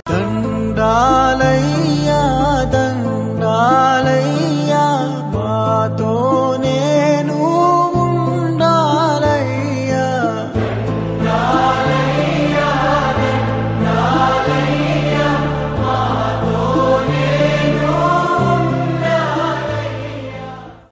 等